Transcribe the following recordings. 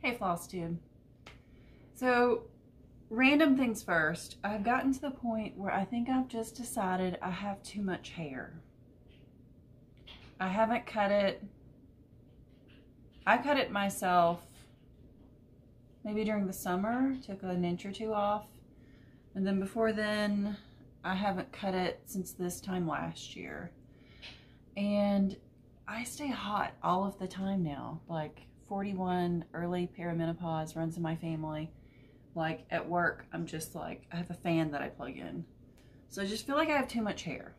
Hey, FlossTube. So, random things first. I've gotten to the point where I think I've just decided I have too much hair. I haven't cut it. I cut it myself maybe during the summer, took an inch or two off. And then before then, I haven't cut it since this time last year. And I stay hot all of the time now. Like 41, early perimenopause runs in my family. Like at work, I'm just like, I have a fan that I plug in. So I just feel like I have too much hair.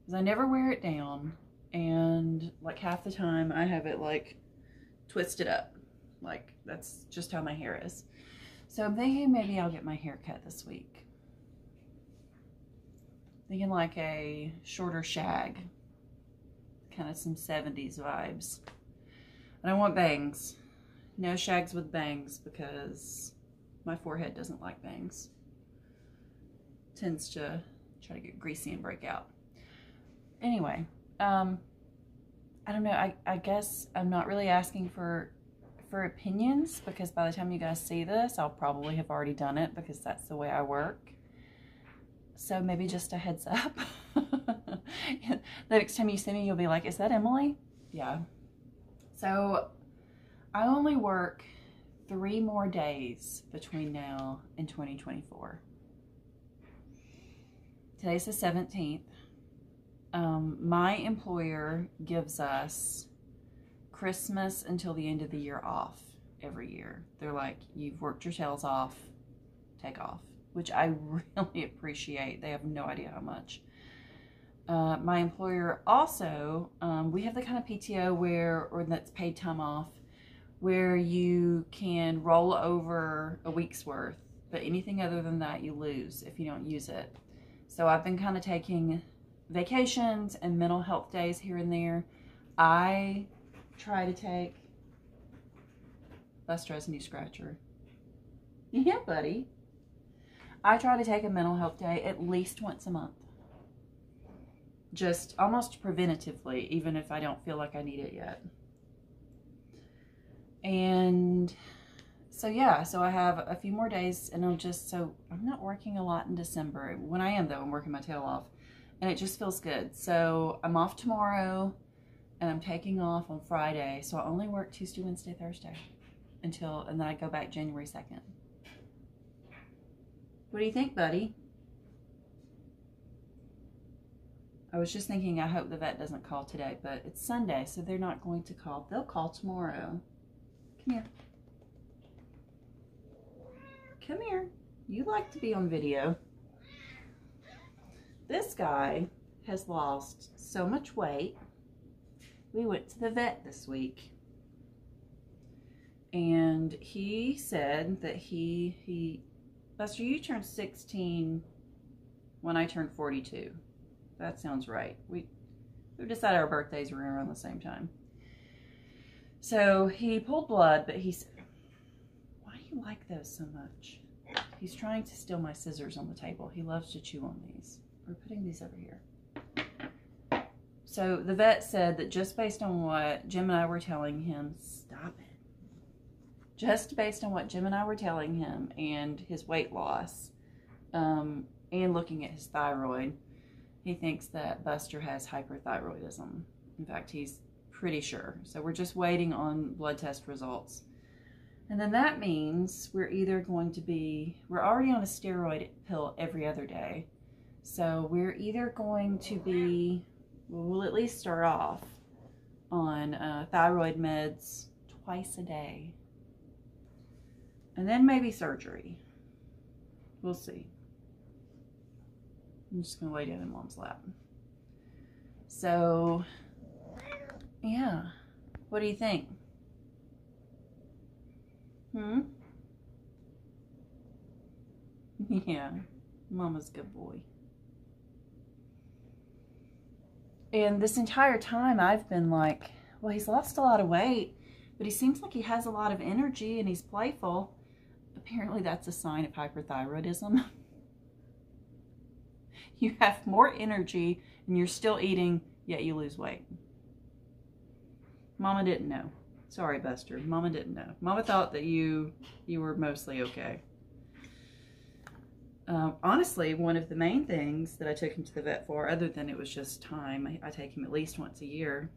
Because I never wear it down. And like half the time I have it like twisted up. Like that's just how my hair is. So I'm thinking maybe I'll get my hair cut this week. Thinking like a shorter shag. Kind of some 70s vibes. And I want bangs. No shags with bangs because my forehead doesn't like bangs. Tends to try to get greasy and break out. Anyway, um, I don't know. I, I guess I'm not really asking for for opinions because by the time you guys see this, I'll probably have already done it because that's the way I work. So maybe just a heads up. the next time you see me, you'll be like, is that Emily? Yeah. So I only work three more days between now and 2024. Today's the 17th. Um, my employer gives us Christmas until the end of the year off every year. They're like, you've worked your tails off, take off, which I really appreciate. They have no idea how much. Uh, my employer also, um, we have the kind of PTO where, or that's paid time off, where you can roll over a week's worth, but anything other than that you lose if you don't use it. So I've been kind of taking vacations and mental health days here and there. I try to take Buster has a new scratcher. Yeah, buddy. I try to take a mental health day at least once a month. Just almost preventatively, even if I don't feel like I need it yet. And so yeah, so I have a few more days and I'm just, so I'm not working a lot in December. When I am though, I'm working my tail off and it just feels good. So I'm off tomorrow and I'm taking off on Friday. So I only work Tuesday, Wednesday, Thursday until, and then I go back January 2nd. What do you think, buddy? I was just thinking, I hope the vet doesn't call today, but it's Sunday, so they're not going to call. They'll call tomorrow. Come here. Come here. You like to be on video. This guy has lost so much weight we went to the vet this week and he said that he he Buster you turned 16 when I turned 42 that sounds right. We we decided our birthdays were around the same time. So he pulled blood but he said why do you like those so much? He's trying to steal my scissors on the table. He loves to chew on these. We're putting these over here. So the vet said that just based on what Jim and I were telling him, stop it. Just based on what Jim and I were telling him and his weight loss, um, and looking at his thyroid, he thinks that Buster has hyperthyroidism. In fact, he's pretty sure. So we're just waiting on blood test results. And then that means we're either going to be, we're already on a steroid pill every other day. So we're either going to be we'll at least start off on uh, thyroid meds twice a day. And then maybe surgery. We'll see. I'm just to lay down in mom's lap. So, yeah. What do you think? Hmm? Yeah. Mama's good boy. And this entire time I've been like, well, he's lost a lot of weight, but he seems like he has a lot of energy and he's playful. Apparently that's a sign of hyperthyroidism. you have more energy and you're still eating, yet you lose weight. Mama didn't know. Sorry, Buster. Mama didn't know. Mama thought that you you were mostly okay. Um, honestly, one of the main things that I took him to the vet for, other than it was just time, I, I take him at least once a year.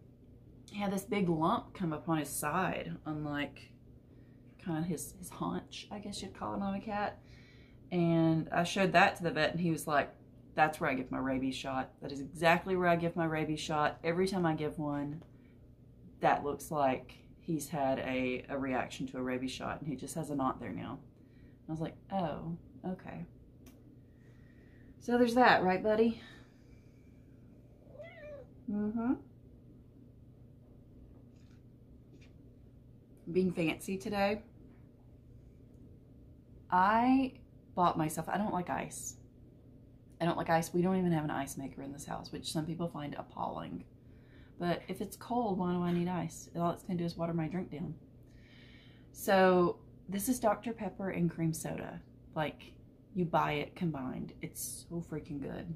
He had this big lump come up on his side, unlike kind of his his haunch, I guess you'd call it on a cat. And I showed that to the vet, and he was like, "That's where I give my rabies shot. That is exactly where I give my rabies shot. Every time I give one, that looks like he's had a, a reaction to a rabies shot, and he just has a knot there now." I was like, "Oh, okay." So there's that, right, buddy? Mm-hmm. Being fancy today. I bought myself, I don't like ice. I don't like ice. We don't even have an ice maker in this house, which some people find appalling. But if it's cold, why do I need ice? All it's going to do is water my drink down. So this is Dr. Pepper and cream soda. Like, you buy it combined. It's so freaking good.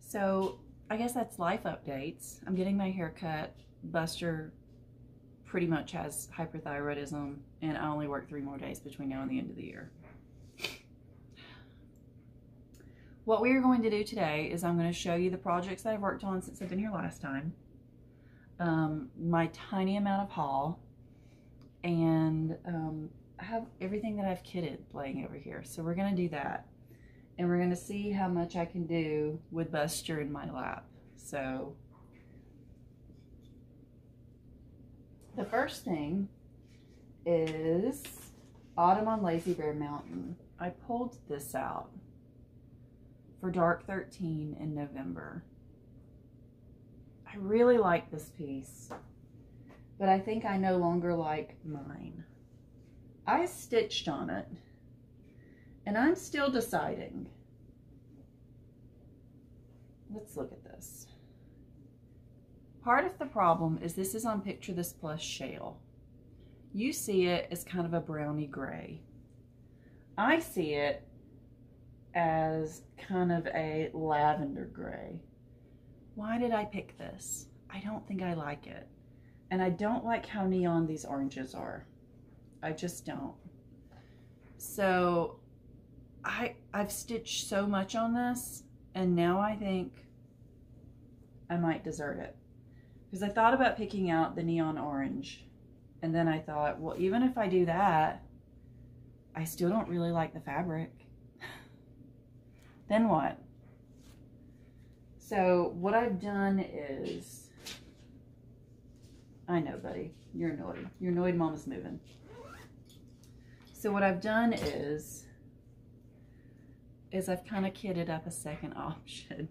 So I guess that's life updates. I'm getting my hair cut. Buster pretty much has hyperthyroidism and I only work three more days between now and the end of the year. What we are going to do today is I'm going to show you the projects that I've worked on since I've been here last time. Um, my tiny amount of haul and um, I have everything that I've kitted laying over here. So we're going to do that. And we're going to see how much I can do with Buster in my lap. So the first thing is Autumn on Lazy Bear Mountain. I pulled this out for Dark 13 in November. I really like this piece, but I think I no longer like mine. I stitched on it and I'm still deciding. Let's look at this. Part of the problem is this is on Picture This Plus Shale. You see it as kind of a browny gray. I see it as kind of a lavender gray. Why did I pick this? I don't think I like it. And I don't like how neon these oranges are. I just don't. So I I've stitched so much on this and now I think I might desert it. Because I thought about picking out the neon orange and then I thought, well, even if I do that, I still don't really like the fabric. Then what? So what I've done is, I know, buddy, you're annoyed. You're annoyed mama's moving. So what I've done is, is I've kind of kitted up a second option.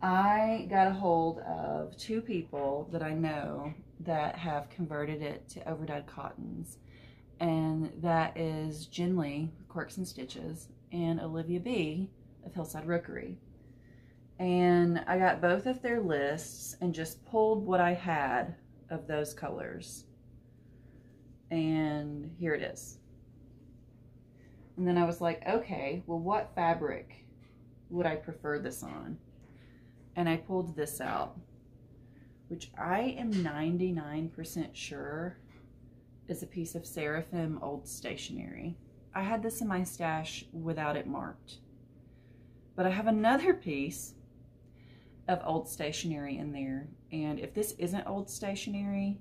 I got a hold of two people that I know that have converted it to overdyed cottons. And that is Jen Lee, Quirks and Stitches, and Olivia B of Hillside Rookery. And I got both of their lists and just pulled what I had of those colors. And here it is. And then I was like, okay, well, what fabric would I prefer this on? And I pulled this out, which I am 99% sure is a piece of Seraphim Old Stationery. I had this in my stash without it marked. But I have another piece of Old Stationery in there and if this isn't old stationery,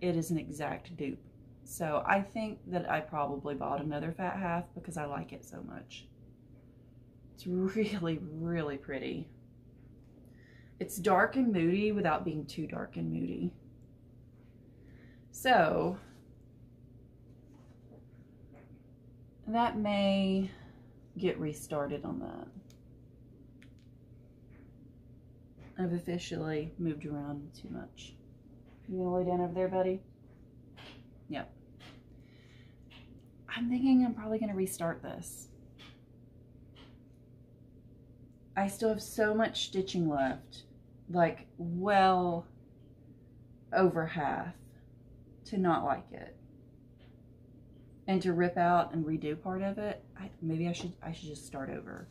it is an exact dupe. So I think that I probably bought another fat half because I like it so much. It's really, really pretty. It's dark and moody without being too dark and moody. So, that may get restarted on that. I've officially moved around too much. You gonna lay down over there, buddy? Yep. I'm thinking I'm probably gonna restart this. I still have so much stitching left, like well over half, to not like it. And to rip out and redo part of it, I, maybe I should I should just start over.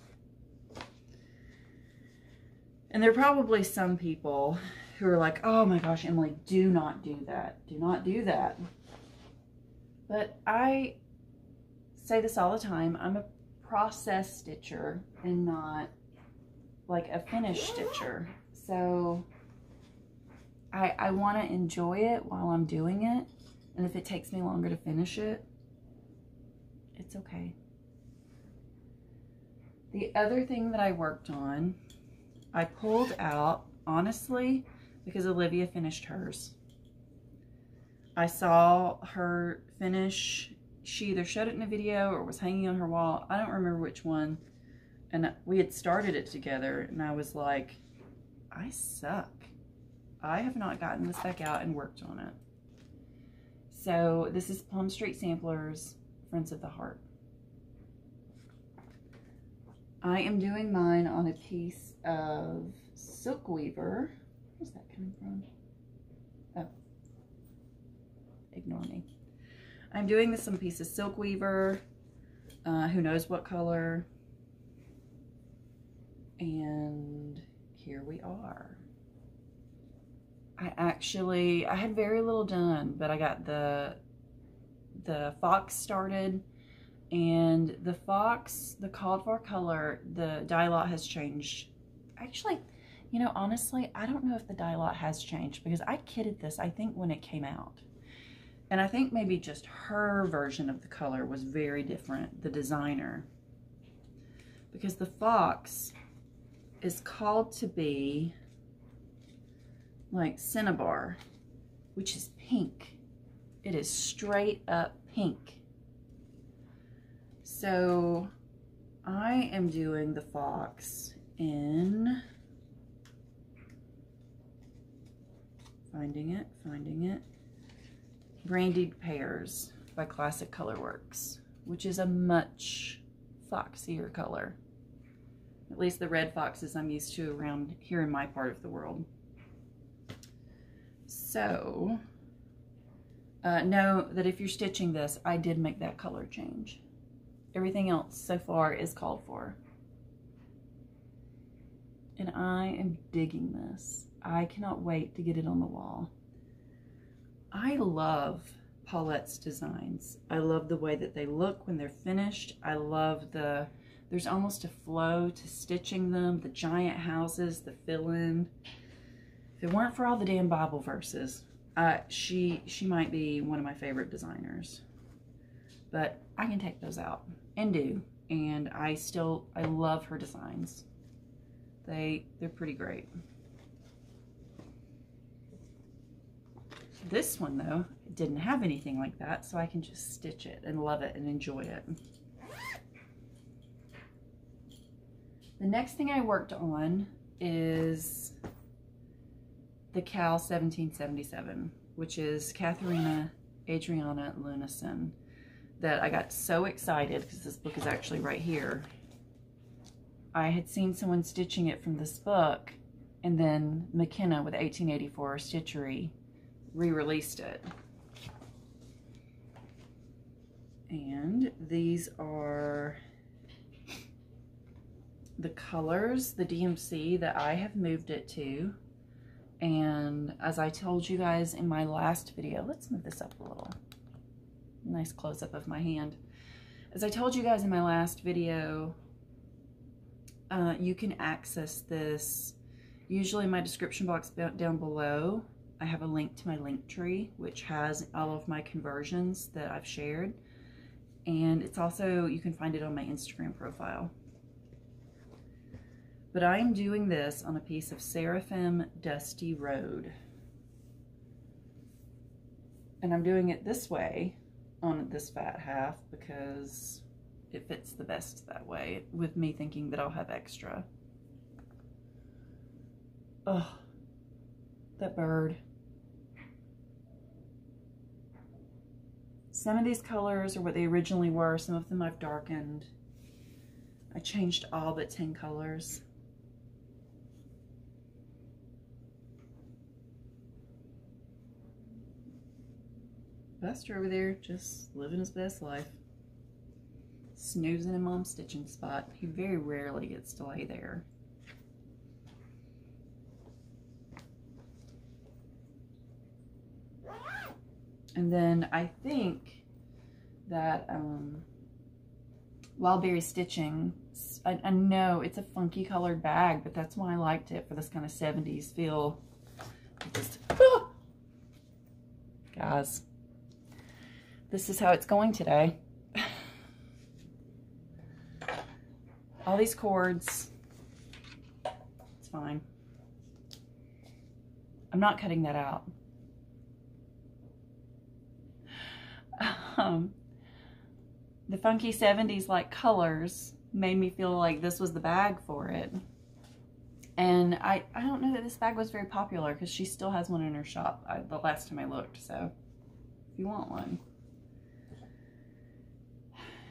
And there are probably some people who are like, oh my gosh, Emily, do not do that. Do not do that. But I say this all the time. I'm a process stitcher and not like a finish stitcher. So I, I want to enjoy it while I'm doing it. And if it takes me longer to finish it, it's okay. The other thing that I worked on, I pulled out, honestly, because Olivia finished hers. I saw her finish. She either showed it in a video or was hanging on her wall. I don't remember which one. And we had started it together and I was like, I suck. I have not gotten this back out and worked on it. So this is Plum Street Samplers, Of the Heart. I am doing mine on a piece of Silk Weaver. Where's that coming from? Oh, ignore me. I'm doing this on a piece of Silk Weaver. Uh, who knows what color. And here we are. I actually, I had very little done, but I got the, the fox started and the fox, the called for color, the dye lot has changed. Actually, you know, honestly, I don't know if the dye lot has changed because I kidded this, I think, when it came out. And I think maybe just her version of the color was very different, the designer. Because the fox is called to be like cinnabar, which is pink. It is straight up pink. So I am doing the fox in, finding it, finding it, Brandied Pears by Classic Colorworks, which is a much foxier color. At least the red foxes I'm used to around here in my part of the world. So, uh, know that if you're stitching this, I did make that color change. Everything else so far is called for. And I am digging this. I cannot wait to get it on the wall. I love Paulette's designs. I love the way that they look when they're finished. I love the, there's almost a flow to stitching them, the giant houses, the fill-in. If it weren't for all the damn Bible verses, uh, she, she might be one of my favorite designers. But I can take those out and do. And I still, I love her designs. They, they're pretty great. This one though, didn't have anything like that, so I can just stitch it and love it and enjoy it. The next thing I worked on is the Cal 1777, which is Katharina Adriana Lunason that I got so excited because this book is actually right here. I had seen someone stitching it from this book and then McKenna with 1884 Stitchery re-released it. And these are the colors, the DMC that I have moved it to. And as I told you guys in my last video, let's move this up a little. Nice close-up of my hand. As I told you guys in my last video, uh, you can access this usually in my description box down below I have a link to my Linktree, which has all of my conversions that I've shared. And it's also, you can find it on my Instagram profile. But I am doing this on a piece of Seraphim Dusty Road. And I'm doing it this way on this fat half because it fits the best that way with me thinking that I'll have extra. Oh, that bird. Some of these colors are what they originally were. Some of them I've darkened. I changed all but 10 colors. Buster over there just living his best life. Snoozing in mom's stitching spot. He very rarely gets to lay there. And then I think that um, Wildberry Stitching, I, I know it's a funky colored bag, but that's why I liked it for this kind of 70s feel. Just, ah! Guys this is how it's going today. All these cords, it's fine. I'm not cutting that out. Um, the funky 70s like colors made me feel like this was the bag for it. And I, I don't know that this bag was very popular because she still has one in her shop I, the last time I looked. So if you want one.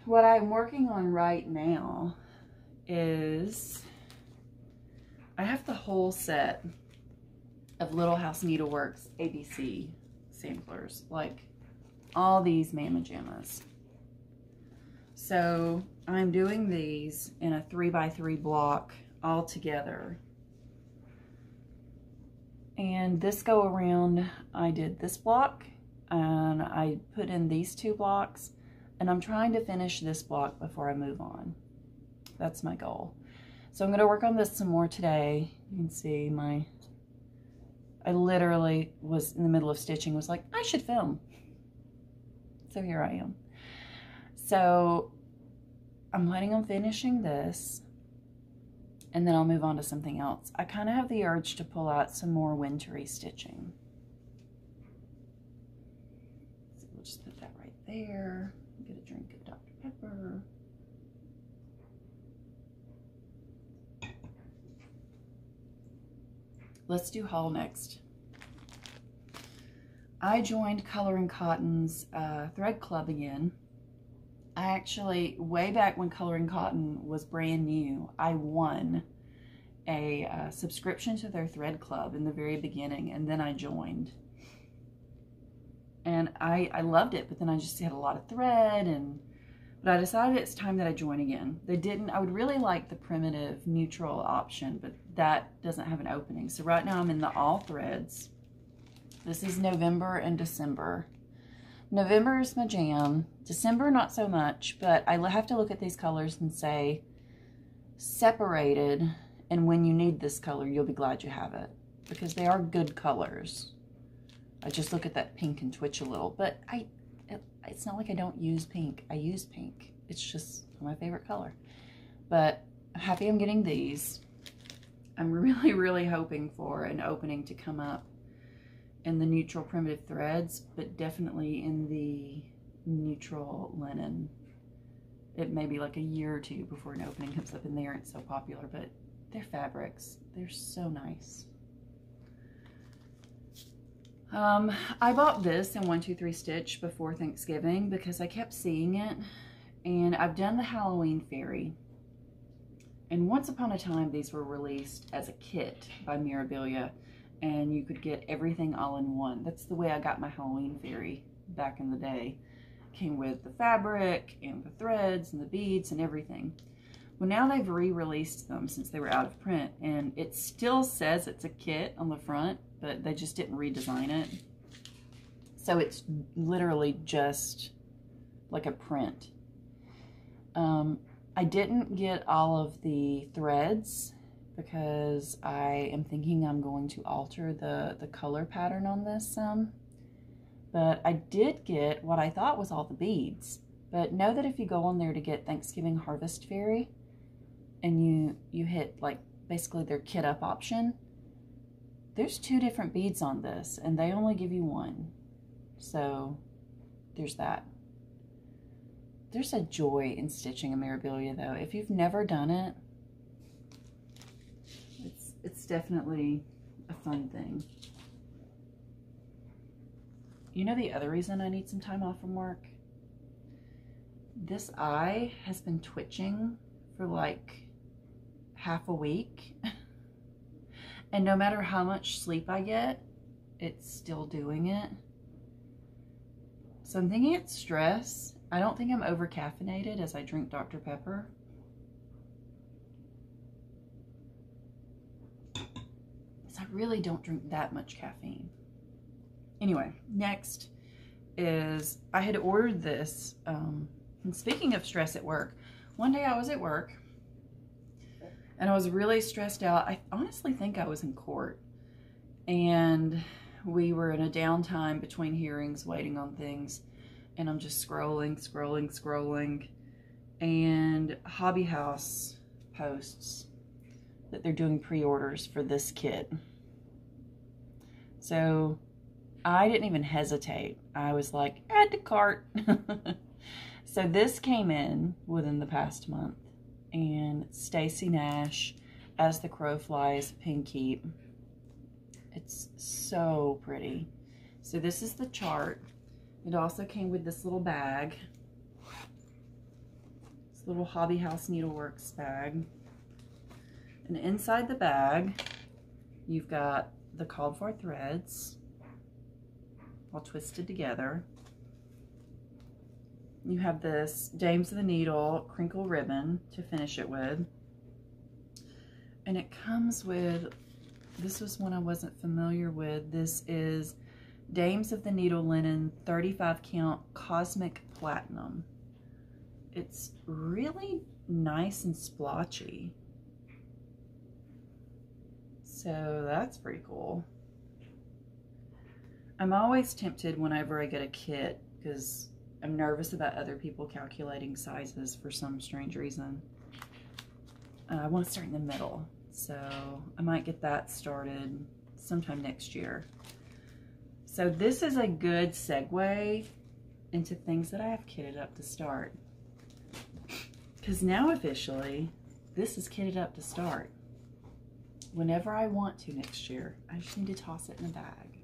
What I'm working on right now is I have the whole set of Little House Needleworks ABC samplers. Like all these Mama Jammas. So I'm doing these in a three by three block all together. And this go around, I did this block and I put in these two blocks and I'm trying to finish this block before I move on. That's my goal. So I'm gonna work on this some more today. You can see my, I literally was in the middle of stitching, was like, I should film. So here I am. So I'm planning on finishing this and then I'll move on to something else. I kind of have the urge to pull out some more wintry stitching. So we'll just put that right there. Let's do haul next. I joined Coloring Cotton's uh, thread club again I actually, way back when Coloring Cotton was brand new, I won a uh, subscription to their thread club in the very beginning, and then I joined. And I, I loved it, but then I just had a lot of thread, and but I decided it's time that I join again. They didn't, I would really like the primitive neutral option, but that doesn't have an opening. So right now I'm in the all threads. This is November and December. November is my jam. December, not so much, but I have to look at these colors and say, separated, and when you need this color, you'll be glad you have it, because they are good colors. I just look at that pink and twitch a little, but I, it's not like I don't use pink. I use pink. It's just my favorite color. But I'm happy I'm getting these. I'm really, really hoping for an opening to come up in the neutral primitive threads, but definitely in the neutral linen. It may be like a year or two before an opening comes up in there. It's so popular, but they're fabrics. They're so nice. Um, I bought this in 123 Stitch before Thanksgiving because I kept seeing it. And I've done the Halloween Fairy. And once upon a time, these were released as a kit by Mirabilia and you could get everything all in one. That's the way I got my Halloween fairy back in the day. Came with the fabric and the threads and the beads and everything. Well, now they've re-released them since they were out of print, and it still says it's a kit on the front, but they just didn't redesign it. So it's literally just like a print. Um, I didn't get all of the threads because I am thinking I'm going to alter the, the color pattern on this some. But I did get what I thought was all the beads. But know that if you go on there to get Thanksgiving Harvest Fairy and you, you hit like basically their kit up option, there's two different beads on this and they only give you one. So there's that. There's a joy in stitching a Mirabilia though. If you've never done it, it's it's definitely a fun thing. You know the other reason I need some time off from work? This eye has been twitching for like half a week. and no matter how much sleep I get, it's still doing it. So I'm thinking it's stress. I don't think I'm over caffeinated as I drink Dr. Pepper. I really don't drink that much caffeine. Anyway, next, is I had ordered this. Um, and speaking of stress at work, one day I was at work and I was really stressed out. I honestly think I was in court and we were in a downtime between hearings waiting on things and I'm just scrolling, scrolling, scrolling and Hobby House posts that they're doing pre-orders for this kit. So I didn't even hesitate. I was like, add to cart. so this came in within the past month. And Stacy Nash as the crow flies Pinky. It's so pretty. So this is the chart. It also came with this little bag. This little Hobby House Needleworks bag. And inside the bag, you've got the called for threads all twisted together. You have this Dames of the Needle crinkle ribbon to finish it with. And it comes with, this was one I wasn't familiar with. This is Dames of the Needle Linen 35 count Cosmic Platinum. It's really nice and splotchy. So that's pretty cool. I'm always tempted whenever I get a kit because I'm nervous about other people calculating sizes for some strange reason. Uh, I want to start in the middle, so I might get that started sometime next year. So this is a good segue into things that I have kitted up to start. Because now officially, this is kitted up to start. Whenever I want to next year, I just need to toss it in a bag.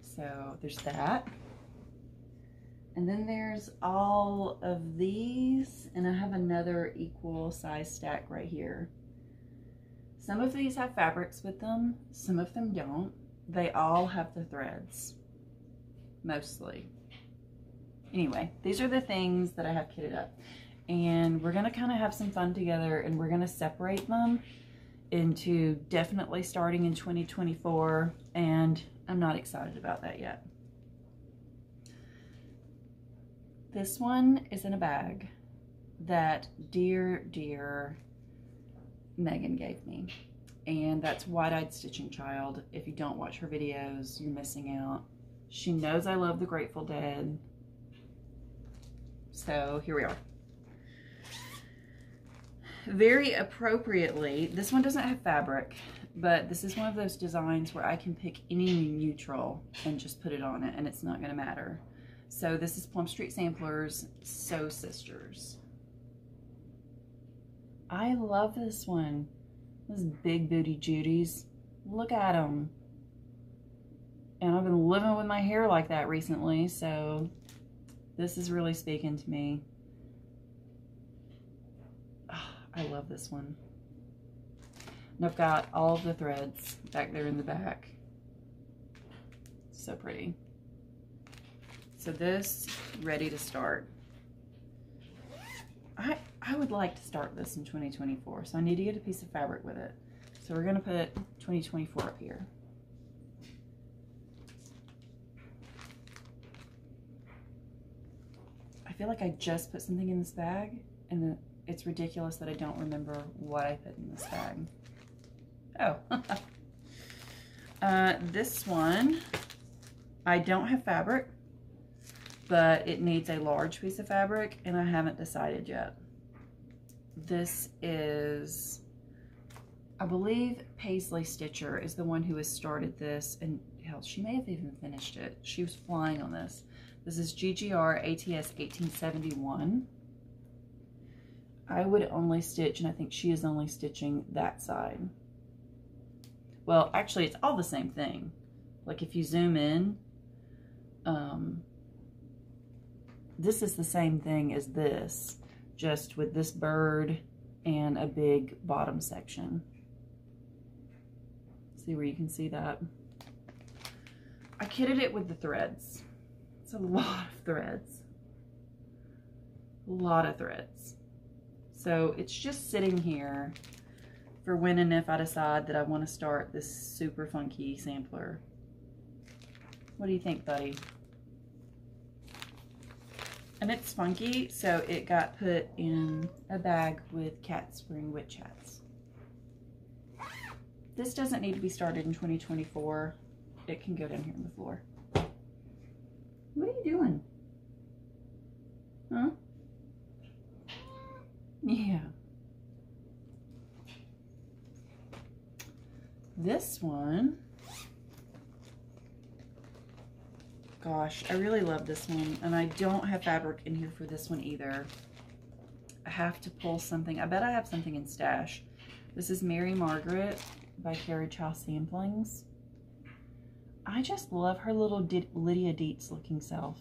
So there's that. And then there's all of these, and I have another equal size stack right here. Some of these have fabrics with them, some of them don't. They all have the threads, mostly. Anyway, these are the things that I have kitted up. And we're gonna kind of have some fun together and we're gonna separate them into definitely starting in 2024 and I'm not excited about that yet. This one is in a bag that dear, dear Megan gave me. And that's Wide-Eyed Stitching Child. If you don't watch her videos, you're missing out. She knows I love the Grateful Dead. So here we are. Very appropriately, this one doesn't have fabric, but this is one of those designs where I can pick any neutral and just put it on it and it's not gonna matter. So this is Plum Street Samplers Sew Sisters. I love this one. Those big booty Judy's. Look at them. And I've been living with my hair like that recently, so this is really speaking to me. Oh, I love this one. And I've got all the threads back there in the back. So pretty. So this, ready to start. I, I would like to start this in 2024, so I need to get a piece of fabric with it. So we're gonna put 2024 up here. I feel like I just put something in this bag and it's ridiculous that I don't remember what I put in this bag. Oh. uh, this one, I don't have fabric, but it needs a large piece of fabric, and I haven't decided yet. This is, I believe Paisley Stitcher is the one who has started this, and hell, she may have even finished it. She was flying on this. This is GGR ATS 1871. I would only stitch, and I think she is only stitching that side. Well, actually, it's all the same thing. Like if you zoom in, um, this is the same thing as this, just with this bird and a big bottom section. See where you can see that? I kitted it with the threads. It's a lot of threads. A lot of threads. So it's just sitting here for when and if I decide that I want to start this super funky sampler. What do you think, buddy? And it's funky, so it got put in a bag with cat spring witch hats. This doesn't need to be started in 2024. It can go down here on the floor. What are you doing? Huh? Yeah. This one, gosh, I really love this one. And I don't have fabric in here for this one either. I have to pull something. I bet I have something in stash. This is Mary Margaret by Carriage House Samplings. I just love her little Lydia Deetz looking self.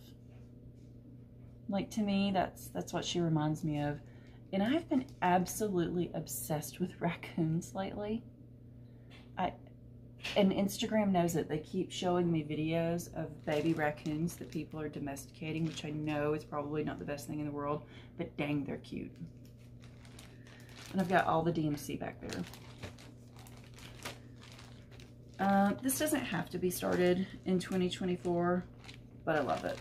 Like to me, that's that's what she reminds me of. And I've been absolutely obsessed with raccoons lately. I and Instagram knows it. They keep showing me videos of baby raccoons that people are domesticating, which I know is probably not the best thing in the world, but dang, they're cute. And I've got all the DMC back there. Uh, this doesn't have to be started in 2024, but I love it.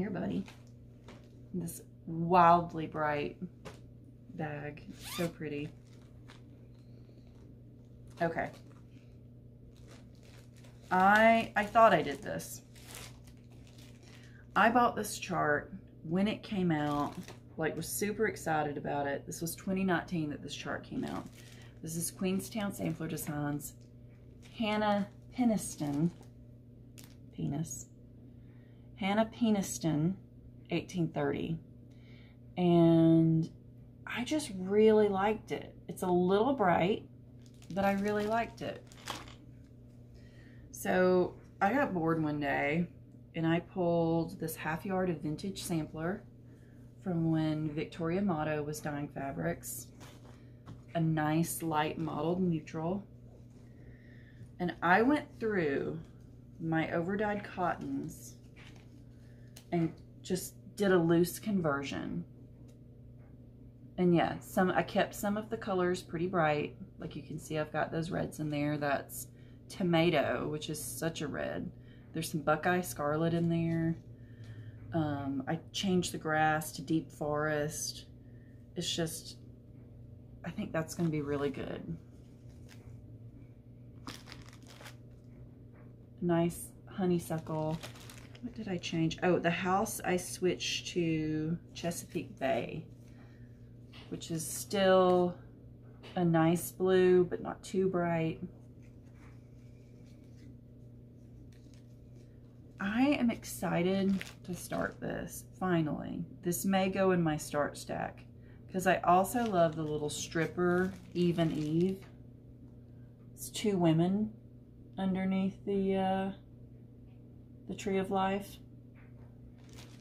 Here, buddy? This wildly bright bag. So pretty. Okay. I I thought I did this. I bought this chart when it came out, like was super excited about it. This was 2019 that this chart came out. This is Queenstown Sampler Designs, Hannah Peniston, penis, Hannah Peniston, 1830. And I just really liked it. It's a little bright, but I really liked it. So I got bored one day and I pulled this half yard of vintage sampler from when Victoria Motto was dyeing fabrics. A nice light mottled neutral. And I went through my overdyed cottons and just did a loose conversion. And yeah, some I kept some of the colors pretty bright. Like you can see I've got those reds in there. That's tomato, which is such a red. There's some Buckeye Scarlet in there. Um, I changed the grass to deep forest. It's just, I think that's going to be really good. Nice honeysuckle. What did I change? Oh, the house I switched to Chesapeake Bay, which is still a nice blue, but not too bright. I am excited to start this, finally. This may go in my start stack because I also love the little stripper Even Eve. It's two women underneath the, uh, the Tree of Life.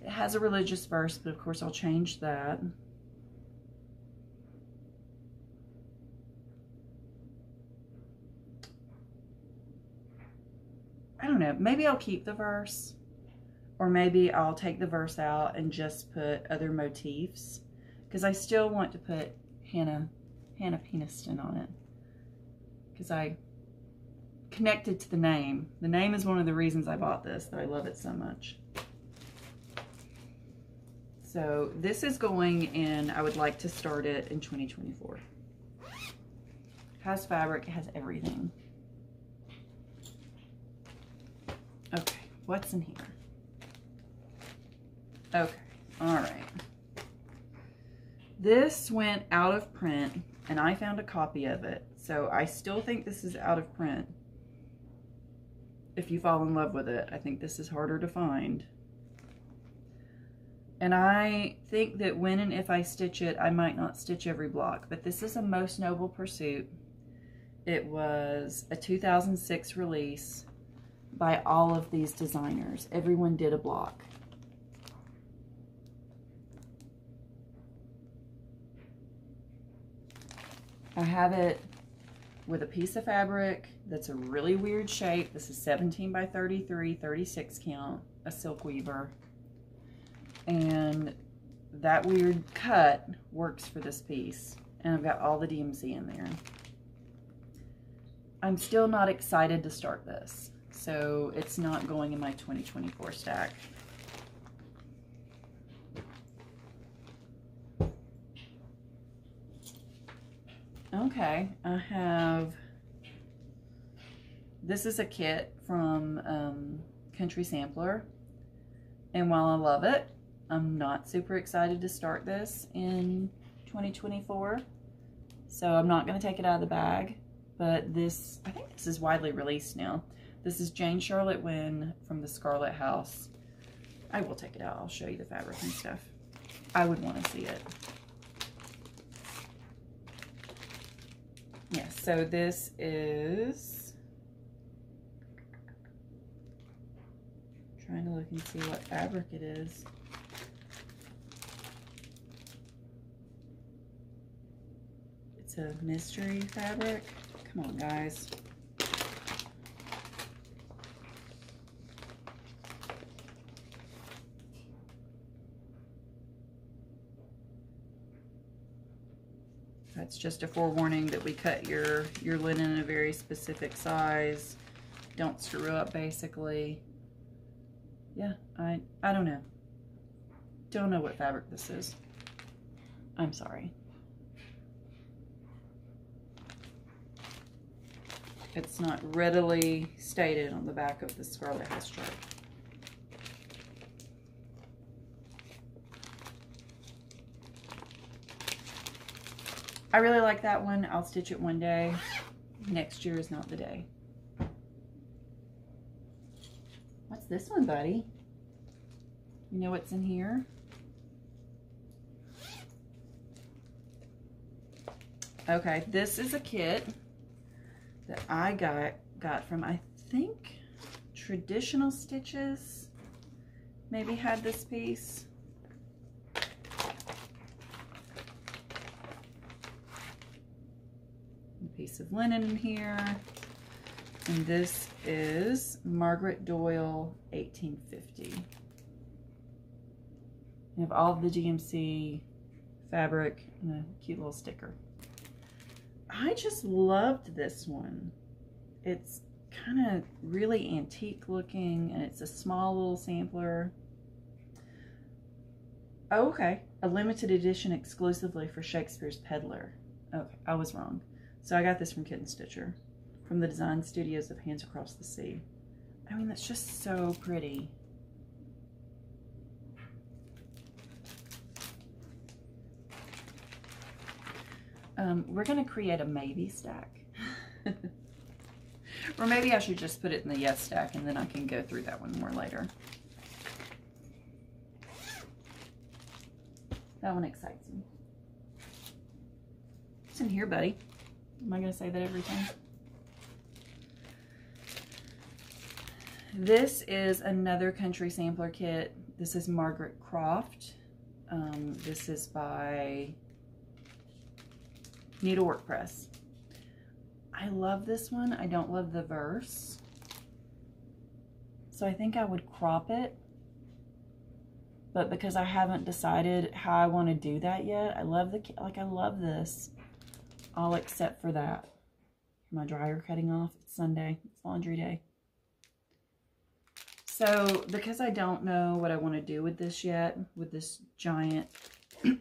It has a religious verse, but of course I'll change that. I don't know, maybe I'll keep the verse or maybe I'll take the verse out and just put other motifs because I still want to put Hannah, Hannah Peniston on it because I connected to the name. The name is one of the reasons I bought this, that I love it so much. So this is going in, I would like to start it in 2024. It has fabric, has everything. Okay, what's in here? Okay, all right. This went out of print, and I found a copy of it. So I still think this is out of print. If you fall in love with it, I think this is harder to find. And I think that when and if I stitch it, I might not stitch every block. But this is a Most Noble Pursuit. It was a 2006 release by all of these designers. Everyone did a block. I have it with a piece of fabric that's a really weird shape. This is 17 by 33, 36 count, a silk weaver. And that weird cut works for this piece. And I've got all the DMC in there. I'm still not excited to start this. So it's not going in my 2024 stack. Okay, I have, this is a kit from um, Country Sampler. And while I love it, I'm not super excited to start this in 2024. So I'm not going to take it out of the bag. But this, I think this is widely released now. This is Jane Charlotte Wynne from the Scarlett House. I will take it out. I'll show you the fabric and stuff. I would want to see it. Yes, yeah, so this is... trying to look and see what fabric it is. It's a mystery fabric. Come on, guys. Just a forewarning that we cut your, your linen in a very specific size. Don't screw up, basically. Yeah, I, I don't know. Don't know what fabric this is. I'm sorry. It's not readily stated on the back of the Scarlett House chart. I really like that one. I'll stitch it one day. Next year is not the day. What's this one, buddy? You know what's in here? Okay, this is a kit that I got got from I think traditional stitches maybe had this piece a piece of linen in here and this is Margaret Doyle 1850 you have all of the DMC fabric and a cute little sticker I just loved this one. It's kind of really antique looking and it's a small little sampler. Oh, okay. A limited edition exclusively for Shakespeare's Peddler. Okay, I was wrong. So I got this from Kitten Stitcher from the design studios of Hands Across the Sea. I mean, that's just so pretty. Um, we're going to create a maybe stack. or maybe I should just put it in the yes stack and then I can go through that one more later. That one excites me. What's in here, buddy? Am I going to say that every time? This is another country sampler kit. This is Margaret Croft. Um, this is by Needlework Press. I love this one. I don't love the verse. So I think I would crop it. But because I haven't decided how I want to do that yet, I love the, like I love this. All except for that. My dryer cutting off. It's Sunday. It's laundry day. So because I don't know what I want to do with this yet, with this giant I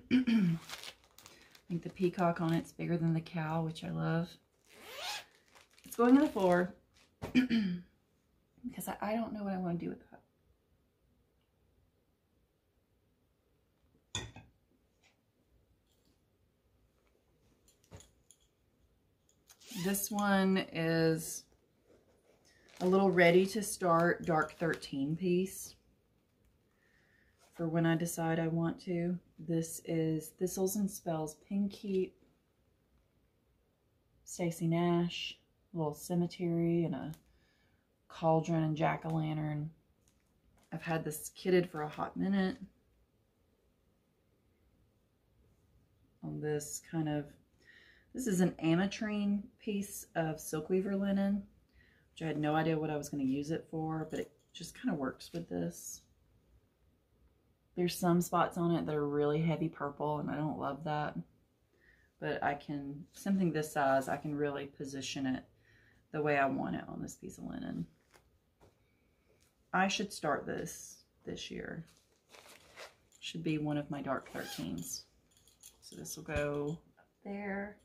think the peacock on it's bigger than the cow, which I love. It's going on the floor because I, I don't know what I want to do with that. This one is a little ready to start dark 13 piece for when I decide I want to. This is Thistles and Spells Pin Keep, Stacy Nash, little cemetery and a cauldron and jack-o'-lantern. I've had this kitted for a hot minute. On this kind of, this is an ametrine piece of Silkweaver linen, which I had no idea what I was going to use it for, but it just kind of works with this. There's some spots on it that are really heavy purple, and I don't love that. But I can, something this size, I can really position it the way I want it on this piece of linen. I should start this this year. Should be one of my dark 13s. So this will go up there.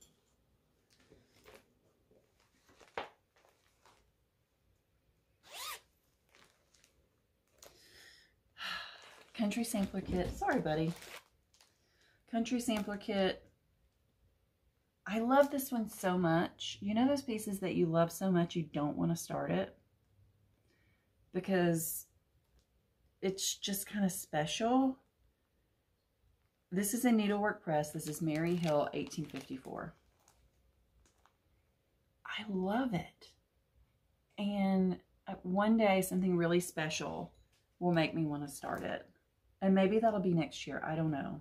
Country Sampler Kit. Sorry, buddy. Country Sampler Kit. I love this one so much. You know those pieces that you love so much you don't want to start it? Because it's just kind of special. This is a needlework press. This is Mary Hill 1854. I love it. And uh, one day something really special will make me want to start it. And maybe that'll be next year. I don't know.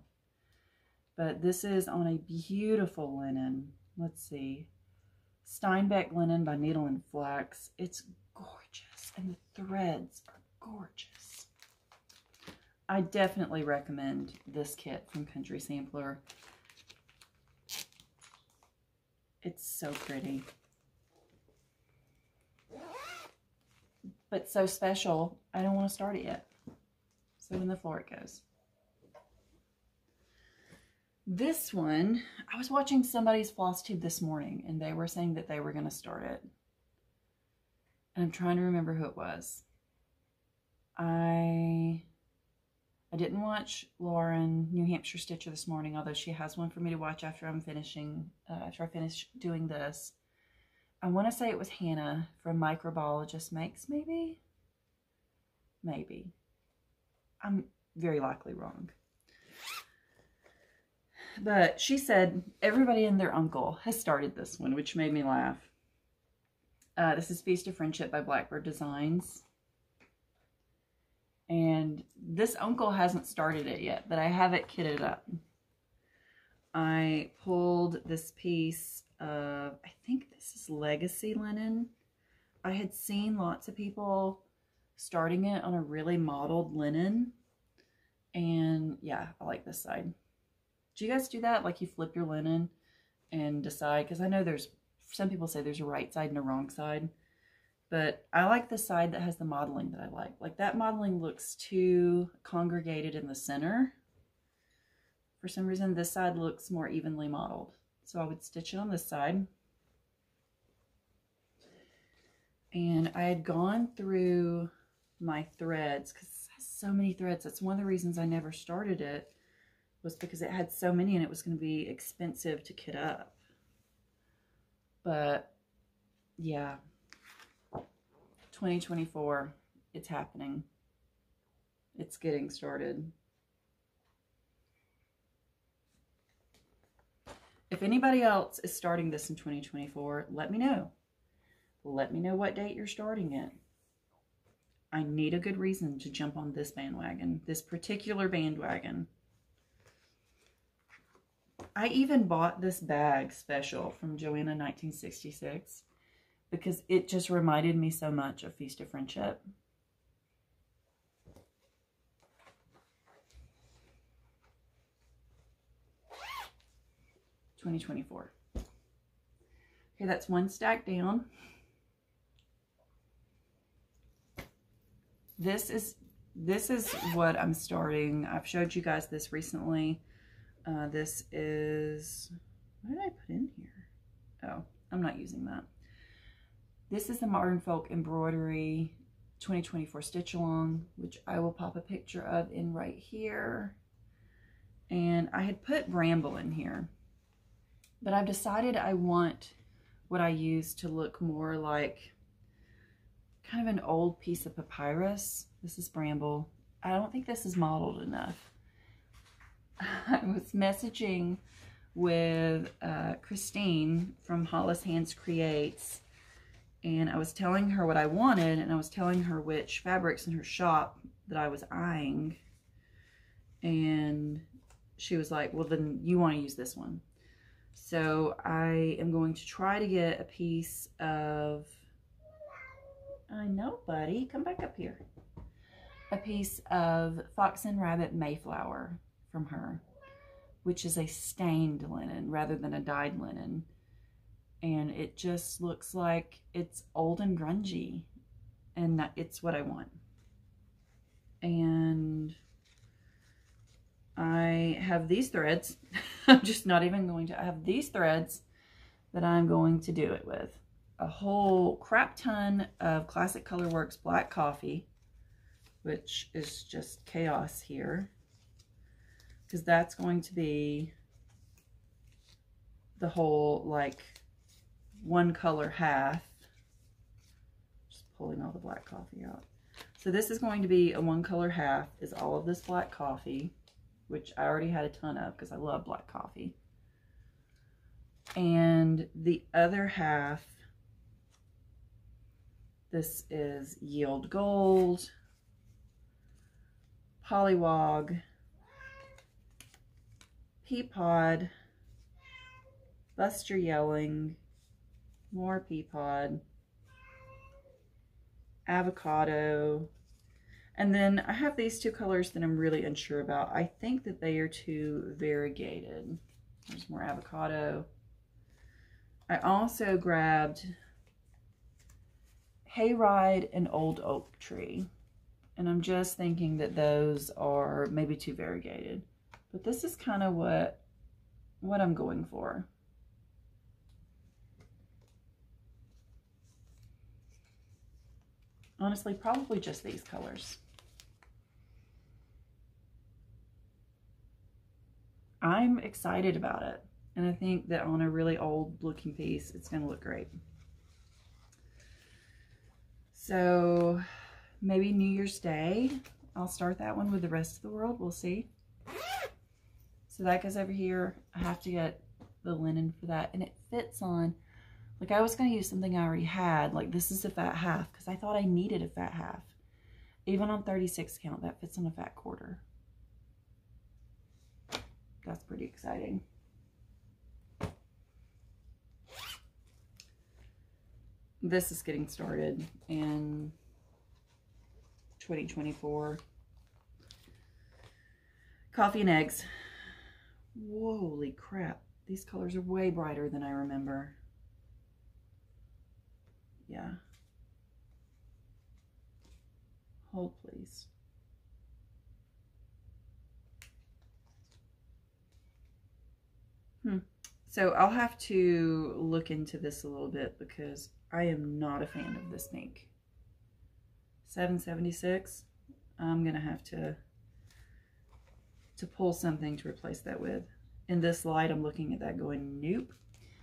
But this is on a beautiful linen. Let's see. Steinbeck linen by Needle and Flax. It's gorgeous. And the threads are gorgeous. I definitely recommend this kit from Country Sampler. It's so pretty. But so special, I don't want to start it yet. So in the floor it goes. This one, I was watching somebody's floss tube this morning and they were saying that they were going to start it. And I'm trying to remember who it was. I I didn't watch Lauren New Hampshire Stitcher this morning, although she has one for me to watch after I'm finishing, uh, after I finish doing this. I want to say it was Hannah from Microbiologist Makes, maybe? Maybe. I'm very likely wrong. But she said everybody and their uncle has started this one, which made me laugh. Uh, this is Feast of Friendship by Blackbird Designs. And this uncle hasn't started it yet, but I have it kitted up. I pulled this piece of, I think this is Legacy linen. I had seen lots of people starting it on a really mottled linen. And yeah, I like this side. Do you guys do that? Like you flip your linen and decide? Because I know there's, some people say there's a right side and a wrong side. But I like the side that has the modeling that I like. Like that modeling looks too congregated in the center. For some reason, this side looks more evenly modeled. So I would stitch it on this side. And I had gone through my threads because it has so many threads. That's one of the reasons I never started it was because it had so many and it was going to be expensive to kit up. But yeah, 2024, it's happening. It's getting started. If anybody else is starting this in 2024, let me know. Let me know what date you're starting it. I need a good reason to jump on this bandwagon, this particular bandwagon. I even bought this bag special from Joanna 1966 because it just reminded me so much of Feast of Friendship. Twenty twenty four. Okay, that's one stack down. This is this is what I'm starting. I've showed you guys this recently. Uh, this is, what did I put in here? Oh, I'm not using that. This is the Modern Folk Embroidery 2024 Stitch Along, which I will pop a picture of in right here. And I had put Bramble in here, but I've decided I want what I use to look more like kind of an old piece of papyrus. This is Bramble. I don't think this is modeled enough. I was messaging with uh, Christine from Hollis Hands Creates, and I was telling her what I wanted, and I was telling her which fabrics in her shop that I was eyeing, and she was like, well, then you want to use this one. So I am going to try to get a piece of, I know, buddy, come back up here. A piece of Fox and Rabbit Mayflower from her, which is a stained linen rather than a dyed linen. and it just looks like it's old and grungy and it's what I want. And I have these threads. I'm just not even going to, I have these threads that I'm going to do it with. A whole crap ton of Classic Colorworks Black Coffee, which is just chaos here. Because that's going to be the whole, like, one color half. Just pulling all the black coffee out. So this is going to be a one color half, is all of this black coffee which I already had a ton of because I love black coffee. And the other half, this is Yield Gold, Pollywog, Peapod, Buster Yelling, more Peapod, Avocado, and then I have these two colors that I'm really unsure about. I think that they are too variegated. There's more avocado. I also grabbed Hayride and Old Oak Tree. And I'm just thinking that those are maybe too variegated. But this is kind of what, what I'm going for. Honestly, probably just these colors. I'm excited about it. And I think that on a really old looking piece, it's going to look great. So maybe New Year's Day, I'll start that one with the rest of the world. We'll see. So that goes over here. I have to get the linen for that. And it fits on, like I was going to use something I already had. Like this is a fat half because I thought I needed a fat half. Even on 36 count, that fits on a fat quarter that's pretty exciting. This is getting started in 2024. Coffee and eggs. Holy crap. These colors are way brighter than I remember. Yeah. Hold, please. Hmm. So I'll have to look into this a little bit because I am not a fan of this make. 776. I'm to have to to pull something to replace that with. In this light, I'm looking at that going, nope.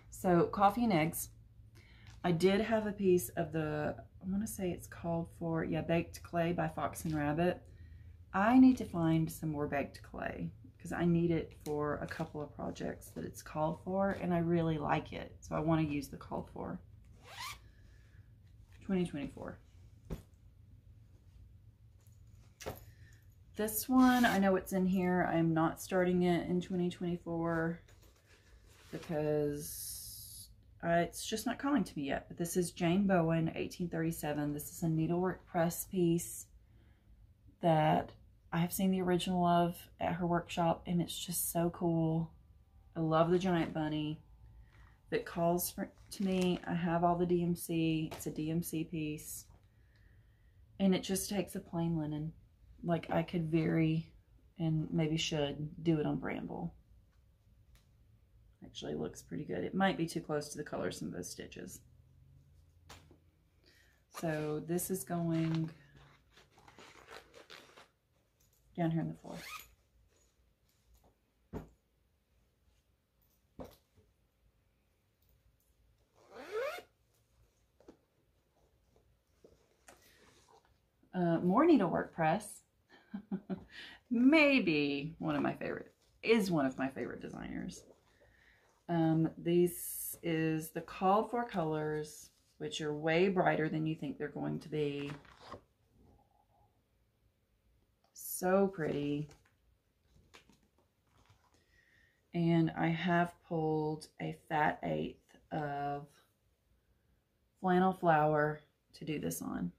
So coffee and eggs. I did have a piece of the, I want to say it's called for, yeah, Baked Clay by Fox and Rabbit. I need to find some more baked clay because I need it for a couple of projects that it's called for and I really like it. So I want to use the called for. 2024. This one, I know it's in here. I'm not starting it in 2024 because uh, it's just not calling to me yet. But this is Jane Bowen, 1837. This is a needlework press piece that I have seen the original of at her workshop and it's just so cool. I love the giant bunny. It calls for, to me, I have all the DMC. It's a DMC piece. And it just takes a plain linen. Like I could vary and maybe should do it on Bramble. Actually looks pretty good. It might be too close to the color some of those stitches. So this is going down here in the floor. Uh, more needlework press. Maybe one of my favorite, is one of my favorite designers. Um, this is the Called for Colors, which are way brighter than you think they're going to be. so pretty. And I have pulled a fat eighth of flannel flower to do this on.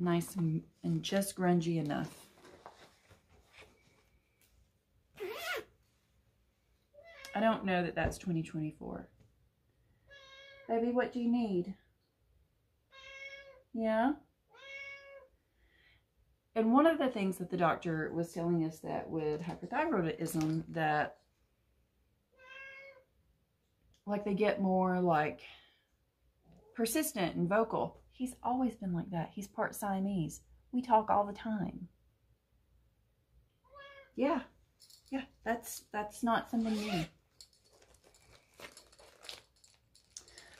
Nice and, and just grungy enough. I don't know that that's 2024. Baby, what do you need? Yeah? And one of the things that the doctor was telling us that with hyperthyroidism that like they get more like persistent and vocal. He's always been like that. He's part Siamese. We talk all the time. Yeah. Yeah, that's that's not something new.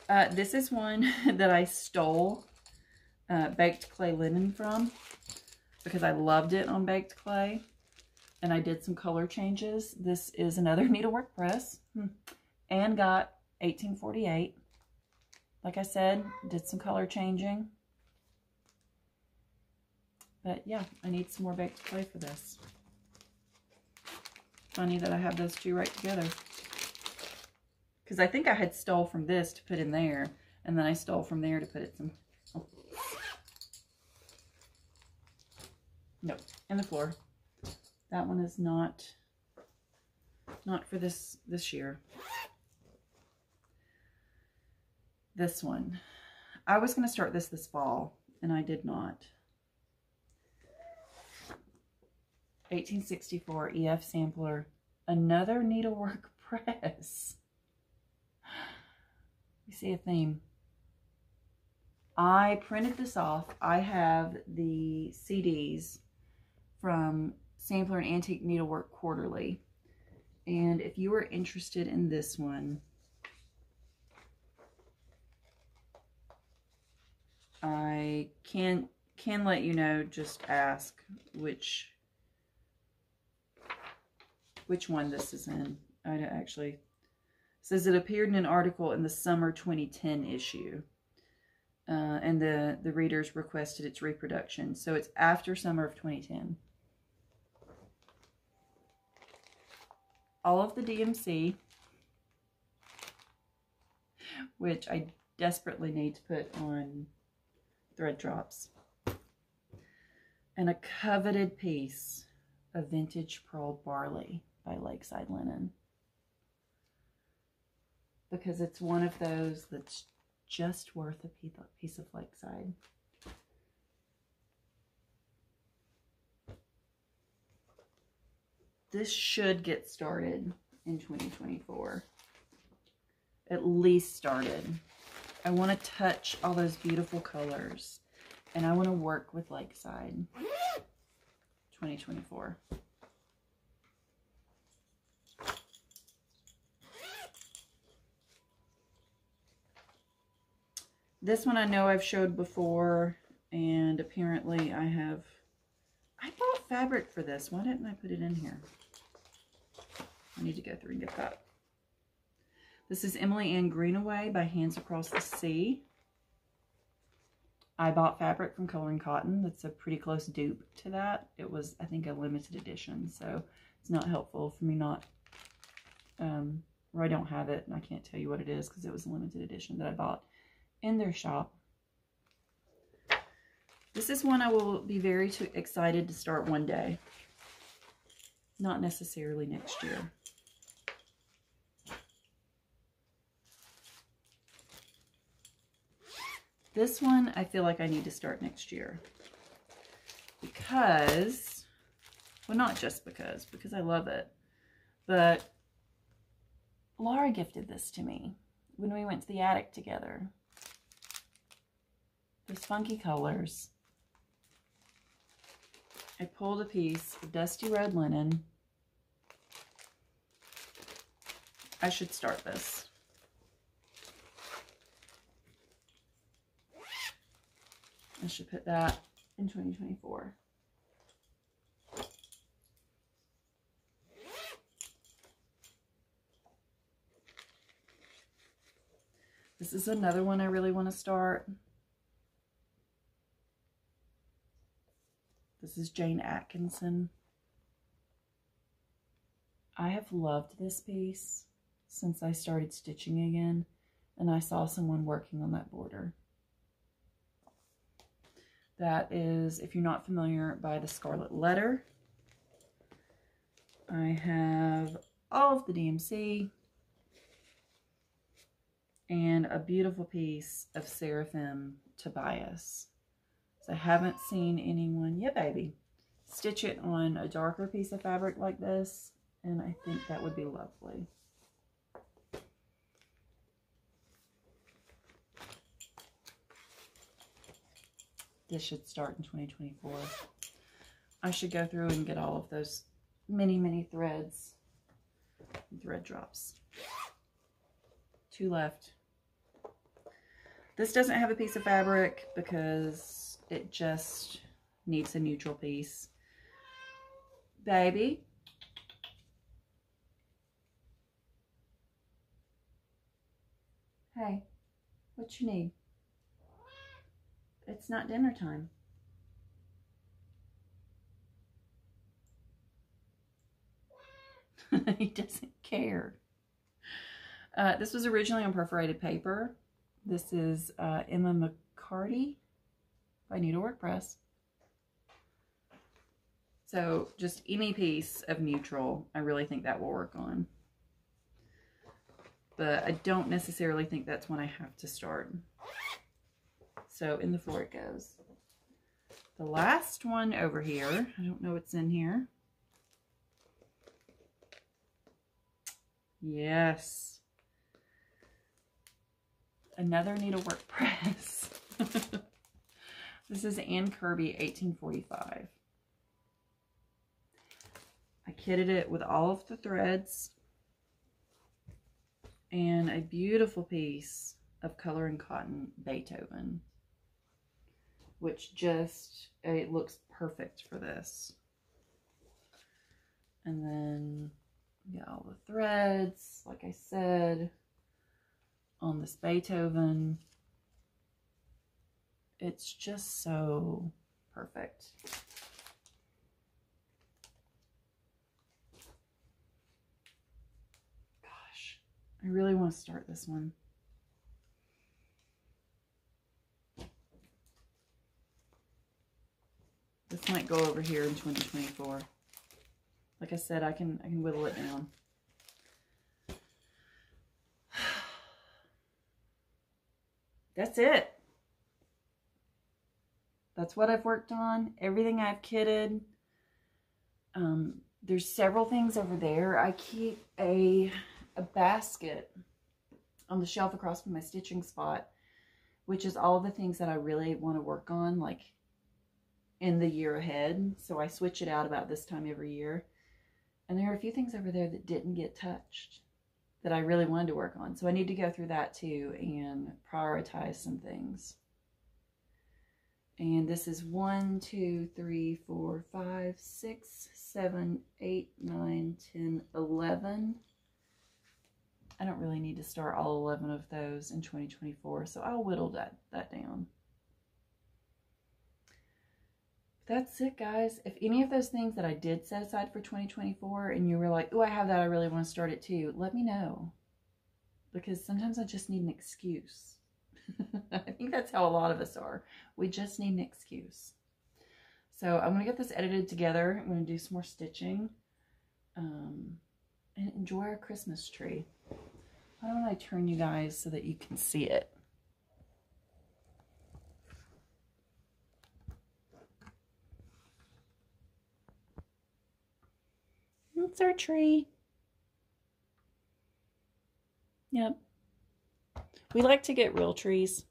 Uh, this is one that I stole uh, baked clay linen from because I loved it on baked clay and I did some color changes. This is another needlework press hmm. and got 1848. Like I said, did some color changing. But yeah, I need some more baked clay for this. Funny that I have those two right together. Because I think I had stole from this to put in there. And then I stole from there to put it some... Oh. Nope, in the floor. That one is not not for this this year. This one. I was going to start this this fall, and I did not. 1864 EF sampler. Another needlework press. You see a theme. I printed this off. I have the CDs from Sampler and Antique Needlework Quarterly. And if you are interested in this one, I can can let you know, just ask which which one this is in. I actually says it appeared in an article in the summer 2010 issue. Uh, and the, the readers requested its reproduction. So it's after summer of 2010. All of the DMC, which I desperately need to put on thread drops. And a coveted piece of vintage pearl barley by Lakeside Linen. Because it's one of those that's just worth a piece of Lakeside. This should get started in 2024. At least started. I want to touch all those beautiful colors. And I want to work with Lakeside 2024. This one I know I've showed before, and apparently I have... I bought fabric for this. Why didn't I put it in here? I need to go through and get that. This is Emily Ann Greenaway by Hands Across the Sea. I bought fabric from Color and Cotton. That's a pretty close dupe to that. It was, I think, a limited edition, so it's not helpful for me not, um, or I don't have it, and I can't tell you what it is because it was a limited edition that I bought in their shop. This is one I will be very excited to start one day. Not necessarily next year. This one, I feel like I need to start next year. Because, well, not just because, because I love it, but Laura gifted this to me when we went to the attic together. These funky colors. I pulled a piece of dusty red linen. I should start this. I should put that in 2024. This is another one I really want to start. This is Jane Atkinson. I have loved this piece since I started stitching again and I saw someone working on that border. That is, if you're not familiar, by the Scarlet Letter. I have all of the DMC. and a beautiful piece of Seraphim Tobias. So I haven't seen anyone, yeah baby, stitch it on a darker piece of fabric like this and I think that would be lovely. This should start in 2024. I should go through and get all of those many, many threads, thread drops. Two left. This doesn't have a piece of fabric because it just needs a neutral piece. Baby. Hey, what you need? It's not dinner time. he doesn't care. Uh, this was originally on perforated paper. This is uh, Emma McCarty by Needlework Press. So just any piece of neutral, I really think that will work on. But I don't necessarily think that's when I have to start. So in the floor it goes. The last one over here, I don't know what's in here. Yes. Another needlework press. this is Ann Kirby 1845. I kitted it with all of the threads and a beautiful piece of color and cotton Beethoven which just, it looks perfect for this. And then get all the threads, like I said, on this Beethoven. It's just so perfect. Gosh, I really want to start this one. This might go over here in 2024. Like I said, I can I can whittle it down. That's it. That's what I've worked on. Everything I've kitted. Um, there's several things over there. I keep a, a basket on the shelf across from my stitching spot, which is all the things that I really want to work on, like in the year ahead. So I switch it out about this time every year. And there are a few things over there that didn't get touched that I really wanted to work on. So I need to go through that too and prioritize some things. And this is one, two, three, four, five, six, seven, eight, nine, ten, eleven. I don't really need to start all 11 of those in 2024, so I'll whittle that, that down that's it, guys. If any of those things that I did set aside for 2024 and you were like, oh, I have that, I really want to start it too, let me know. Because sometimes I just need an excuse. I think that's how a lot of us are. We just need an excuse. So I'm going to get this edited together. I'm going to do some more stitching. Um, and enjoy our Christmas tree. Why don't I turn you guys so that you can see it? That's our tree. Yep. We like to get real trees.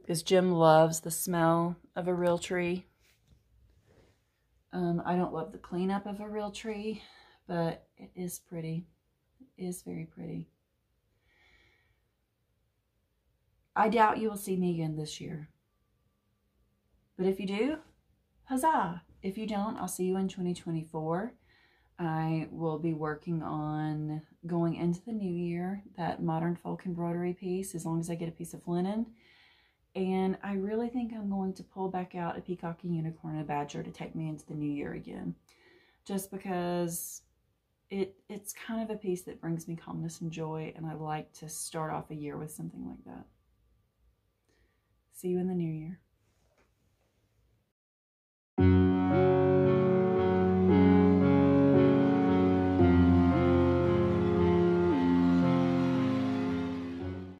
Because Jim loves the smell of a real tree. Um, I don't love the cleanup of a real tree, but it is pretty. It is very pretty. I doubt you will see me again this year. But if you do, huzzah! If you don't, I'll see you in 2024. I will be working on going into the new year, that modern folk embroidery piece, as long as I get a piece of linen. And I really think I'm going to pull back out a peacock, a unicorn, and a badger to take me into the new year again. Just because it it's kind of a piece that brings me calmness and joy, and I like to start off a year with something like that. See you in the new year.